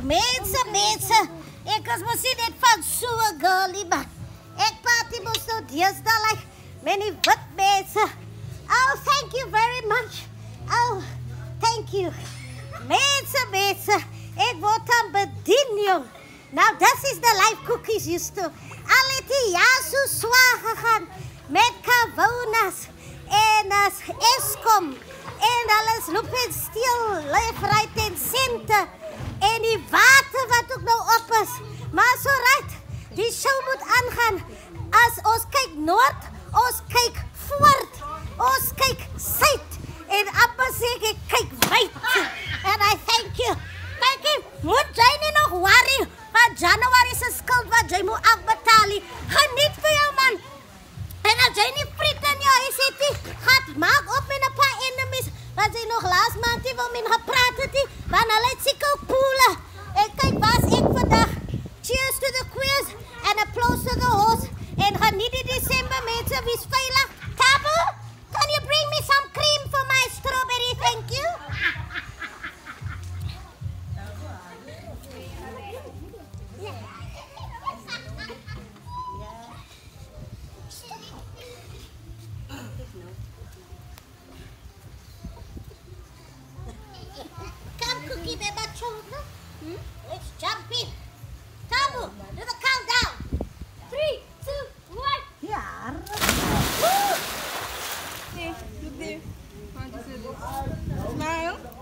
mense, mense. Ek is mos nie net van so 'n girlie man. Ek party mos nou deesdae like many wit mense. Oh, thank you very much. Oh, thank you. Mense, mense, ek word aan bedien jong. Nou, dis is the life cookies used to. Al het die jaar so swaar gegaan met Kavonas en as Eskom en alles loop en steel left, right en center En die water wat ook nou op is. Maar zo right, die show moet aangaan. Als ons kijkt noord, ons kijkt voort, ons kijkt zuid. En Appa zegt, ik kijk wijd. En I thank you. Thank you. Moet jij niet nog worry. Want januari is een schuld wat jij moet afbetalen. Geniet voor jou man. En als jij niet prettig aan jou, is het gaat maak op met een paar enemies. Wat ze nog laatst maand die wil men gepraat. Wie's veilig. Tabu, can you bring me some cream for my strawberry? Thank you. Come, Cookie Baby children. Hmm? Let's jump in. Smile.